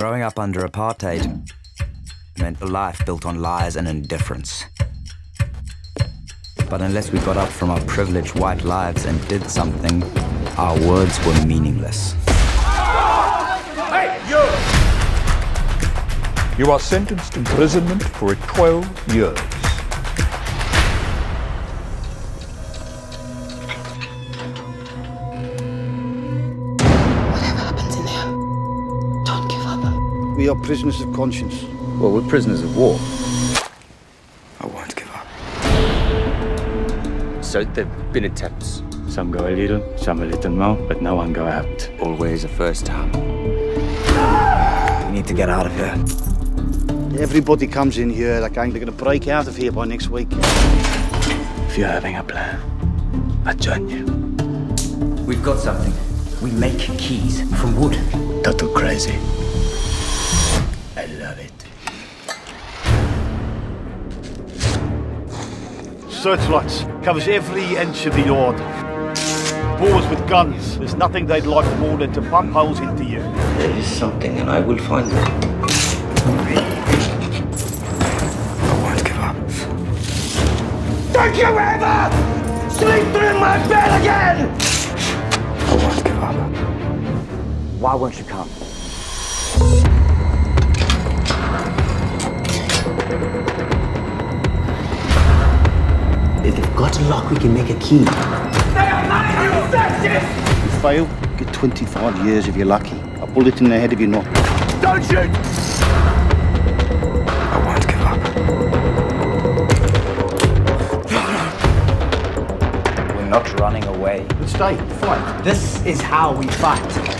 Growing up under apartheid meant a life built on lies and indifference. But unless we got up from our privileged white lives and did something, our words were meaningless. Hey, you! You are sentenced to imprisonment for 12 years. We are prisoners of conscience. Well, we're prisoners of war. I won't give up. So there have been attempts. Some go a little, some a little more, but no one go out. Always a first time. We need to get out of here. Everybody comes in here like I'm going to break out of here by next week. If you're having a plan, I join you. We've got something. We make keys from wood. Total crazy. I love it. Searchlights covers every inch of the yard. Boers with guns. There's nothing they'd like more than to pump holes into you. There is something, and I will find it. I won't give up. Don't you ever sleep through my bed again! I won't give up. Why won't you come? If they've got a lock, we can make a key. You fail, get 25 years if you're lucky. A bullet in the head if you're not. Don't shoot! I won't give up. We're not running away. But stay, fight. This is how we fight.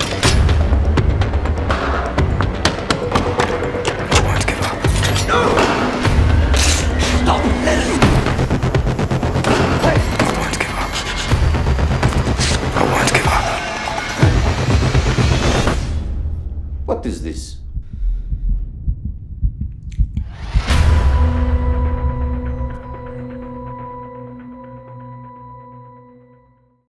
this.